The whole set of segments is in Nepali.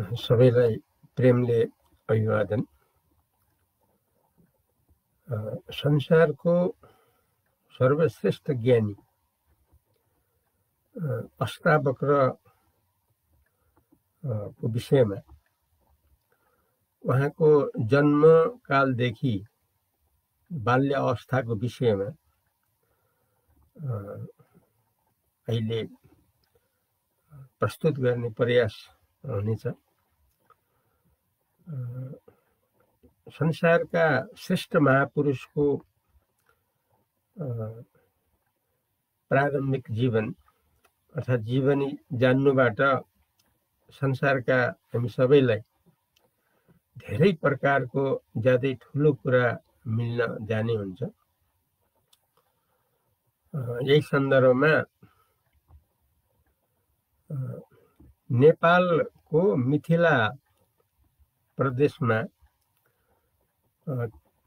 सबैलाई प्रेमले अभिवादन संसारको सर्वश्रेष्ठ ज्ञानी अष्टावक्र को विषयमा उहाँको जन्मकालदेखि बाल्य अवस्थाको विषयमा अहिले प्रस्तुत गर्ने प्रयास हुनेछ संसारका श्रेष्ठ महापुरुषको प्रारम्भिक जीवन अर्थात् जीवनी जान्नुबाट संसारका हामी सबैलाई धेरै प्रकारको ज्यादै ठुलो कुरा मिल्न जाने हुन्छ यही सन्दर्भमा नेपालको मिथिला प्रदेशमा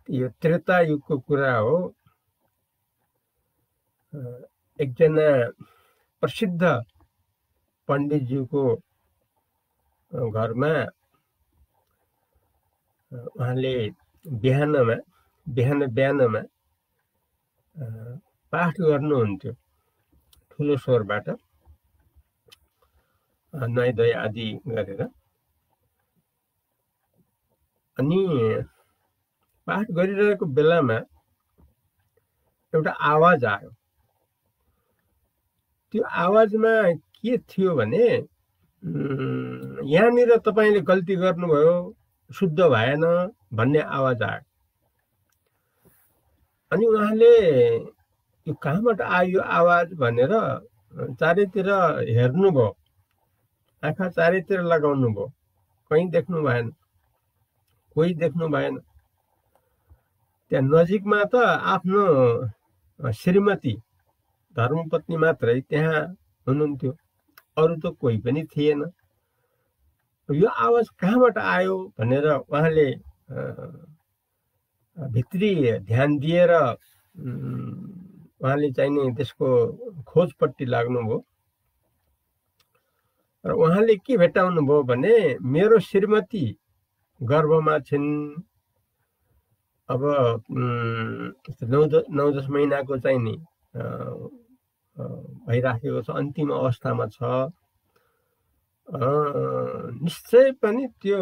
यो त्रेता युगको कुरा हो एकजना प्रसिद्ध पण्डितज्यूको घरमा उहाँले बिहानमा बिहान बिहानमा पाठ गर्नुहुन्थ्यो ठुलो स्वरबाट नुहाइधुवाइ आदि गरेर अनि पाठ गरिरहेको बेलामा एउटा आवाज आयो। त्यो आवाजमा के थियो भने यहाँनिर तपाईँले गल्ती गर्नुभयो शुद्ध भएन भन्ने आवाज आयो। अनि उहाँले यो कहाँबाट आयो आवाज भनेर चारैतिर हेर्नुभयो। आँखा चारैतिर लगाउनु भयो कहीँ देख्नु भएन। कोही देख्नु भएन। त्यहाँ नजिकमा त आफ्नो श्रीमती धर्मपत्नी मात्रै त्यहाँ हुनुहुन्थ्यो। अरू त कोही पनि थिएन। यो आवाज कहाँबाट आयो भनेर उहाँले भित्री ध्यान दिएर उहाँले चाहिने त्यसको खोजपट्टि लाग्नुभयो। र उहाँले के भेटाउनु भयो भने मेरो श्रीमती गर्भमा छिन्। अब नौ दस नौ दस महिनाको चाहिँ नि भइराखेको छ अन्तिम अवस्थामा छ। निश्चय पनि त्यो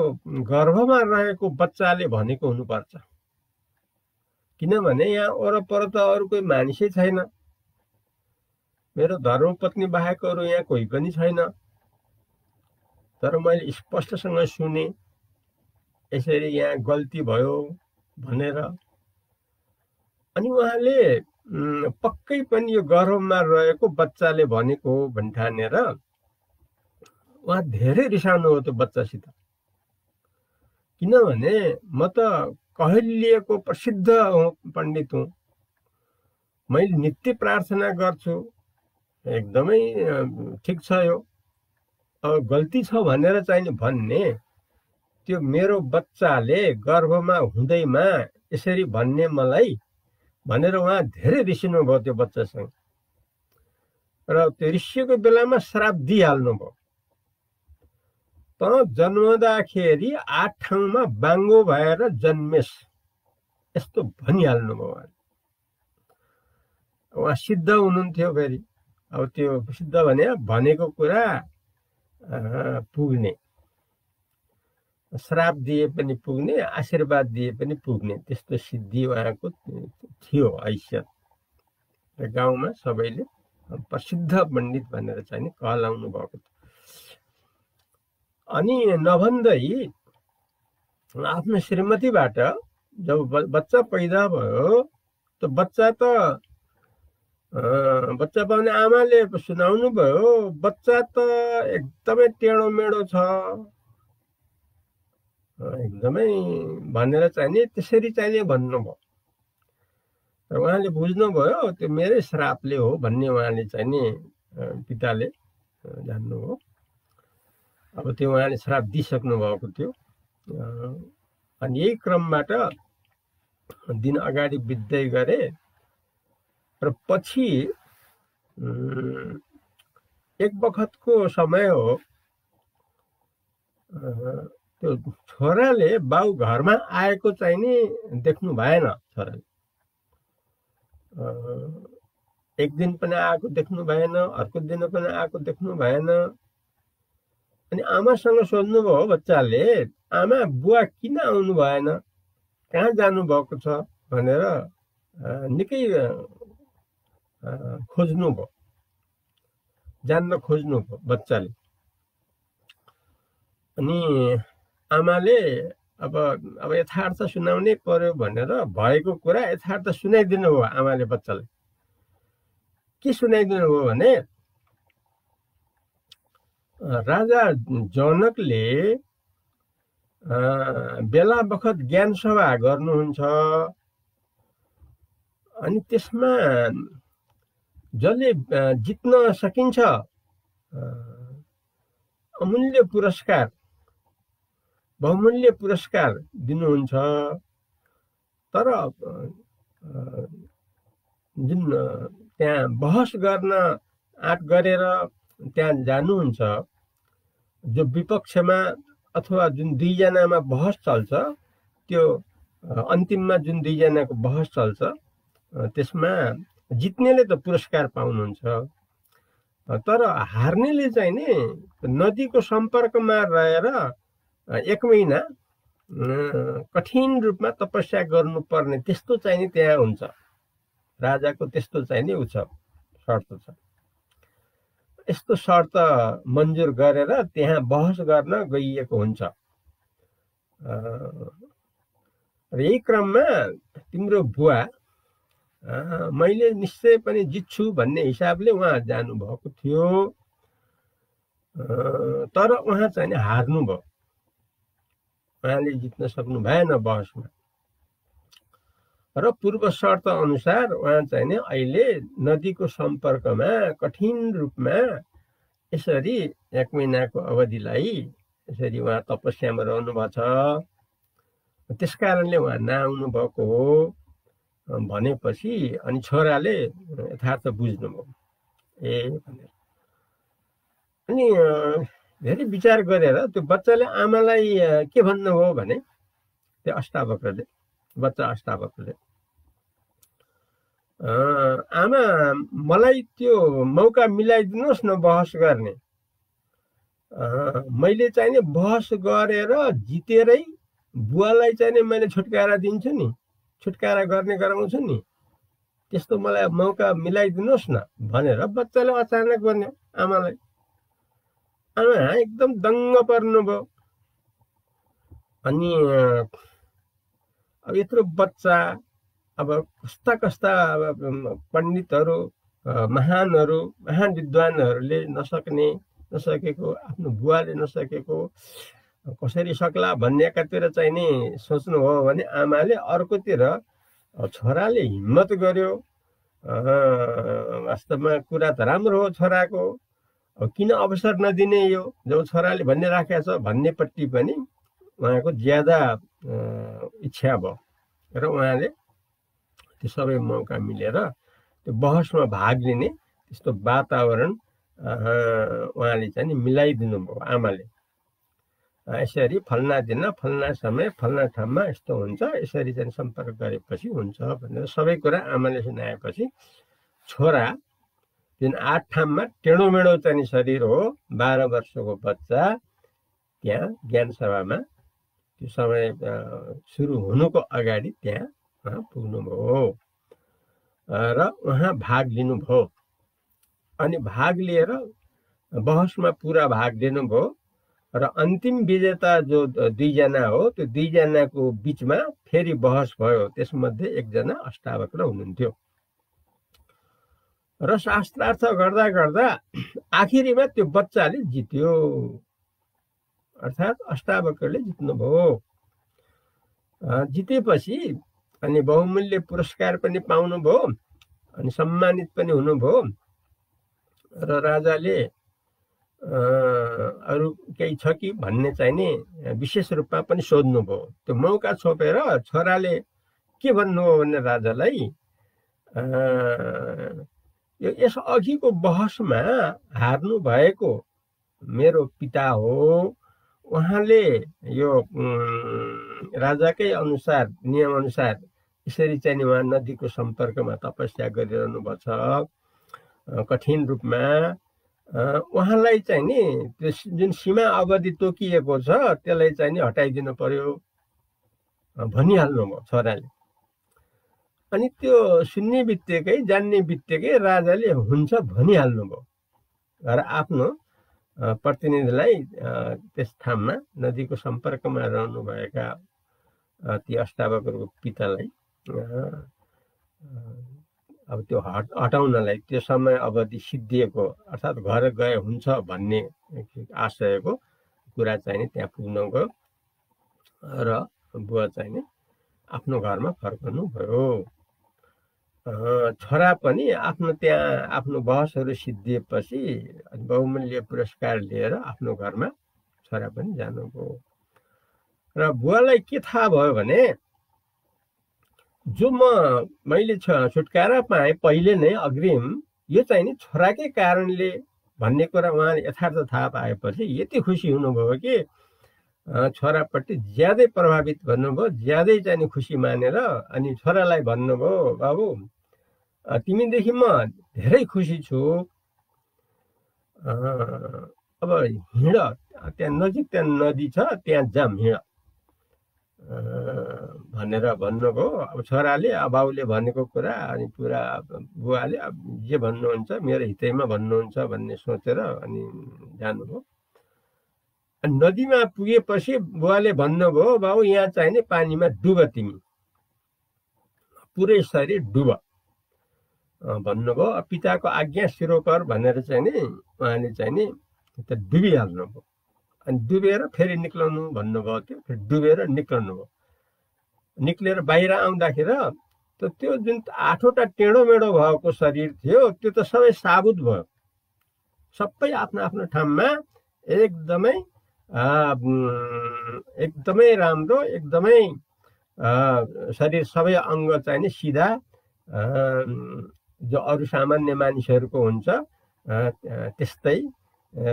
गर्भमा रहेको बच्चाले भनेको हुनुपर्छ। किनभने यहाँ वरपर त अरू कोही मानिसै छैन। मेरो धर्मपत्नी बाहेक अरू यहाँ कोही पनि छैन। तर मैले स्पष्टसँग सुने। यसरी यहाँ गल्ती भयो भनेर। अनि उहाँले पक्कै पनि यो गर्भमा रहेको बच्चाले भनेको हो भन् ठानेर उहाँ धेरै रिसाउनु हो त्यो बच्चासित। किनभने म त कहलिएको प्रसिद्ध पण्डित हुँ। मैले नित्य प्रार्थना गर्छु। एकदमै ठिक छ यो। अब गल्ती छ भनेर चाहिँ भन्ने त्यो मेरो बच्चाले गर्भमा हुँदैमा यसरी भन्ने मलाई भनेर उहाँ धेरै रिसिनु भयो त्यो बच्चासँग। र त्यो रिसिएको बेलामा श्राप दिइहाल्नु भयो त जन्मदाखेरि आठ ठाउँमा बाङ्गो भएर जन्मेस यस्तो भनिहाल्नु भयो उहाँ। उहाँ सिद्ध हुनुहुन्थ्यो फेरि। अब त्यो सिद्ध भने भनेको कुरा पुग्ने। श्राप दिए पनि पुग्ने आशीर्वाद दिए पनि पुग्ने त्यस्तो सिद्धि उहाँको थियो हैसियत र गाउँमा सबैले प्रसिद्ध पण्डित भनेर चाहिँ कहलाउनु भएको थियो अनि नभन्दै आफ्नो श्रीमतीबाट जब बच्चा पैदा भयो त बच्चा त बच्चा पाउने आमाले सुनाउनु भयो बच्चा त एकदमै टेढो मेढो छ एकदमै भनेर चाहिने त्यसरी चाहिने भन्नुभयो र उहाँले बुझ्नुभयो त्यो मेरै श्रापले हो भन्ने उहाँले चाहिँ नि पिताले जान्नुभयो। अब त्यो उहाँले श्राप दिइसक्नु भएको थियो। अनि यही क्रमबाट दिन अगाडि बित्दै गरे र पछि एक बखतको समय हो छोराले बाउ घरमा आएको चाहिँ नि देख्नु भएन छोराले। एक दिन पनि आएको देख्नु भएन अर्को दिन पनि आएको देख्नु भएन। अनि आमासँग सोध्नुभयो बच्चाले आमा बुवा किन आउनु भएन? कहाँ जानुभएको छ? भनेर निकै खोज्नुभयो। जान्न खोज्नुभयो बच्चाले। अनि आमाले अब अब यथार्थ सुनाउनै पर्यो भनेर भएको कुरा यथार्थ सुनाइदिनु भयो आमाले बच्चालाई। के सुनाइदिनु भयो भने राजा जनकले बेला बखत ज्ञान सभा गर्नुहुन्छ। अनि त्यसमा जसले जित्न सकिन्छ अमूल्य पुरस्कार बहुमूल्य पुरस्कार दिनुहुन्छ। तर जुन त्यहाँ बहस गर्न आँट गरेर त्यहाँ जानुहुन्छ जो विपक्षमा अथवा जुन दुईजनामा बहस चल्छ त्यो अन्तिममा जुन दुईजनाको बहस चल्छ त्यसमा जित्नेले त पुरस्कार पाउनुहुन्छ। तर हार्नेले चाहिँ नि नदीको सम्पर्कमा रहेर एक महिना कठिन रूपमा तपस्या गर्नुपर्ने त्यस्तो चाहिँ नि त्यहाँ हुन्छ। राजाको त्यस्तो चाहिँ नि उ छ शर्त छ। यस्तो शर्त मन्जुर गरेर त्यहाँ बहस गर्न गइएको हुन्छ। र यही क्रममा तिम्रो बुवा मैले निश्चय पनि जित्छु भन्ने हिसाबले उहाँ जानुभएको थियो। तर उहाँ चाहिँ हार्नुभयो। उहाँले जित्न सक्नु भएन बहसमा। र पूर्व शर्त अनुसार उहाँ चाहिँ नि अहिले नदीको सम्पर्कमा कठिन रूपमा यसरी एक महिनाको अवधिलाई यसरी उहाँ तपस्यामा रहनुभएको छ त्यस कारणले उहाँ नआउनु भएको हो भनेपछि अनि छोराले यथार्थ बुझ्नुभयो। ए भनेर। अनि धेरै विचार गरेर त्यो बच्चाले आमालाई के भन्नुभयो भने त्यो अष्टावक्रले बच्चा अष्टावक्रले आमा मलाई त्यो मौका मिलाइदिनुहोस् न बहस गर्ने। मैले चाहिँ नि बहस गरेर जितेरै बुवालाई चाहिँ नि मैले छुटकारा दिन्छु नि छुटकारा गर्ने गराउँछु नि त्यस्तो मलाई मौका मिलाइदिनुहोस् न भनेर बच्चाले अचानक भन्यो आमालाई। आमा एकदम दङ्ग पर्नुभयो अनि अब यत्रो बच्चा अब कस्ता कस्ता अब पण्डितहरू महानहरू महान विद्वानहरूले नसक्ने नसकेको आफ्नो बुवाले नसकेको कसरी सक्ला भन्ने एकातिर चाहिँ नि सोच्नु हो भने आमाले अर्कोतिर छोराले हिम्मत गर्यो। वास्तवमा कुरा त राम्रो हो छोराको। किन अवसर नदिने यो? जब छोराले भन्ने राखेको छ भन्नेपट्टि पनि उहाँको ज्यादा इच्छा भयो। र उहाँले त्यो सबै मौका मिलेर त्यो बहसमा भाग लिने त्यस्तो वातावरण उहाँले चाहिँ मिलाइदिनु भयो आमाले। यसरी फल्ना दिन फल्ना समय फल्ना ठाउँमा यस्तो हुन्छ यसरी चाहिँ सम्पर्क गरेपछि हुन्छ भनेर सबै कुरा आमाले सुनाएपछि छोरा जुन आठ ठाउँमा टेढो मेढो चाहिँ शरीर हो बाह्र वर्षको बच्चा त्यहाँ ज्ञान सभामा त्यो समय सुरु हुनुको अगाडि त्यहाँ पुग्नुभयो। र उहाँ भाग लिनुभयो। अनि भाग लिएर बहसमा पुरा भाग लिनुभयो र अन्तिम विजेता जो दुईजना हो त्यो दुईजनाको बिचमा फेरि बहस भयो। त्यसमध्ये एकजना अष्टावक्र हुनुहुन्थ्यो। र शास्त्रार्थ गर्दा गर्दा आखिरीमा त्यो बच्चाले जित्यो। अर्थात् अष्टावक्रले जित्नुभयो। जितेपछि अनि बहुमूल्य पुरस्कार पनि पाउनुभयो अनि सम्मानित पनि हुनुभयो र राजाले अरू केही छ कि भन्ने चाहिँ नि विशेष रूपमा पनि सोध्नुभयो। त्यो मौका छोपेर छोराले के भन्नुभयो भने राजालाई यस अघिको बहसमा हार्नु भएको मेरो पिता हो उहाँले यो राजाकै अनुसार नियमअनुसार यसरी चाहिँ उहाँ नदीको सम्पर्कमा तपस्या गरिरहनु भएको छ कठिन रूपमा उहाँलाई चाहिँ नि त्यो जुन सीमा अवधि तोकिएको छ त्यसलाई चाहिँ नि हटाइदिनु पर्यो। भनिहाल्नु भयो छोराले। अनि त्यो सुन्ने बित्तिकै जान्ने बित्तिकै राजाले हुन्छ भनिहाल्नुभयो र आफ्नो प्रतिनिधिलाई त्यस ठाउँमा नदीको सम्पर्कमा रहनुभएका ती अष्टावकहरूको पितालाई अब त्यो हट हटाउनलाई त्यो समय अवधि सिद्धिएको अर्थात् घर गए हुन्छ भन्ने आशयको कुरा चाहिँ त्यहाँ पुग्न गयो। र बुवा चाहिँ आफ्नो घरमा फर्कनु भयो छोरा पनि आफ्नो त्यहाँ आफ्नो बहसहरू सिद्धिएपछि बहुमूल्य पुरस्कार लिएर आफ्नो घरमा छोरा पनि जानुभयो। र बुवालाई के थाहा भयो भने जो म मैले छुटकारा पाएँ पहिले नै अग्रिम यो चाहिँ नि छोराकै कारणले भन्ने कुरा उहाँले यथार्थ थाहा पाएपछि यति खुसी हुनुभयो कि छोरापट्टि ज्यादै प्रभावित भन्नुभयो ज्यादै चाहिँ खुसी मानेर अनि छोरालाई भन्नुभयो बाबु तिमीदेखि म धेरै खुसी छु। अब हिँड त्यहाँ नजिक त्यहाँ नदी छ त्यहाँ जाम हिँड। भनेर भन्नुभयो। अब छोराले बाउले भनेको कुरा अनि पुरा बुवाले अब जे भन्नुहुन्छ मेरो हितैमा भन्नुहुन्छ भन्ने सोचेर अनि जानुभयो। नदीमा पुगेपछि बुवाले भन्नुभयो बाउ यहाँ चाहिने पानीमा डुब तिमी। पुरै शरीर डुब। भन्नुभयो पिताको आज्ञा सिरोकर भनेर चाहिँ नि उहाँले चाहिँ नि डुबिहाल्नुभयो। अनि डुबेर फेरि निक्लाउनु भन्नुभयो त्यो फेरि डुबेर निक्लाउनु भयो निक्लेर बाहिर आउँदाखेरि त त्यो जुन आठवटा टेढो मेढो भएको शरीर थियो त्यो त सबै साबुत भयो। सबै आफ्नो आफ्नो ठाउँमा एकदमै एकदमै राम्रो एकदमै शरीर सबै अङ्ग चाहिँ नि सिधा जो अरू सामान्य मानिसहरूको हुन्छ त्यस्तै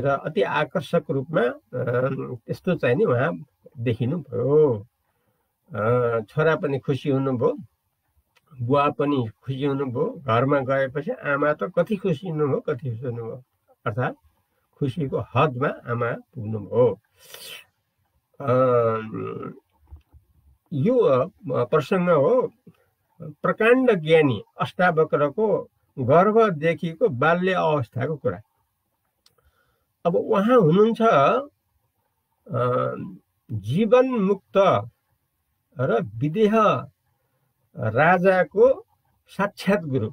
र अति आकर्षक रूपमा त्यस्तो चाहिँ नि उहाँ देखिनुभयो। छोरा पनि खुसी हुनुभयो बुवा पनि खुसी हुनुभयो घरमा गएपछि आमा त कति खुसी हुनुभयो कति खुसी हुनुभयो अर्थात् खुसीको हदमा आमा पुग्नुभयो। यो प्रसङ्ग हो प्रकाण्ड ज्ञानी अष्टावक्रको गर्भदेखिको बाल्य अवस्थाको कुरा। अब उहाँ हुनुहुन्छ जीवन मुक्त र विदेह राजाको साक्षात गुरु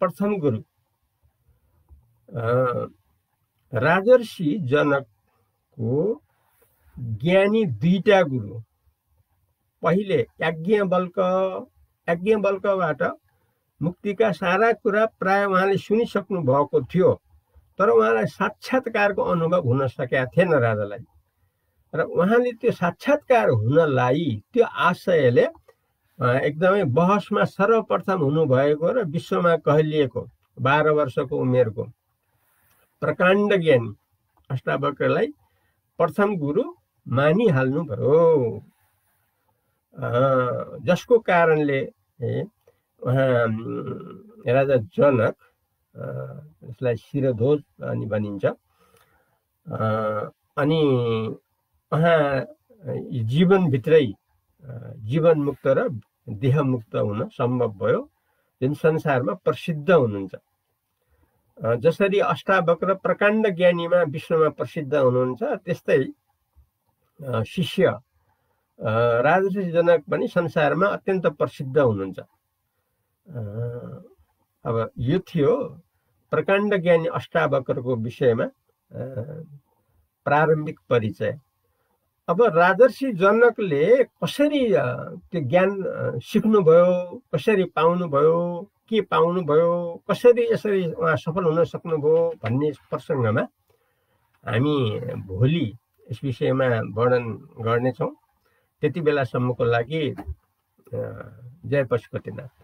प्रथम गुरु। राजर्षि जनकको ज्ञानी दुईटा गुरु। पहिले याज्ञवल्क याज्ञवल्कबाट मुक्तिका सारा कुरा प्राय उहाँले सुनिसक्नु भएको थियो तर उहाँलाई साक्षात्कारको अनुभव हुन सकेका थिएन राजालाई। र उहाँले त्यो साक्षात्कार हुनलाई त्यो आशयले एकदमै बहसमा सर्वप्रथम हुनुभएको र विश्वमा कहलिएको बाह्र वर्षको उमेरको। प्रकाण्ड ज्ञानी अष्टावक्रलाई प्रथम गुरु मानिहाल्नुभयो जसको कारणले उहाँ राजा जनक यसलाई शिरध्वज अनि भनिन्छ। अनि उहाँ जीवनभित्रै जीवनमुक्त र देहमुक्त हुन सम्भव भयो। जुन संसारमा प्रसिद्ध हुनुहुन्छ। जसरी अष्टावक्र प्रकाण्ड ज्ञानीमा विश्वमा प्रसिद्ध हुनुहुन्छ त्यस्तै शिष्य राजर्षि जनक पनि संसारमा अत्यन्त प्रसिद्ध हुनुहुन्छ। अब यो थियो प्रकाण्ड ज्ञानी अष्टावक्रको विषयमा प्रारम्भिक परिचय। अब राजर्षि जनकले कसरी त्यो ज्ञान सिक्नुभयो कसरी पाउनुभयो के पाउनुभयो कसरी यसरी उहाँ सफल हुन सक्नुभयो भन्ने प्रसङ्गमा हामी भोलि यस विषयमा वर्णन गर्नेछौँ। त्यति बेलासम्मको लागि जय पशुपतिनाथ।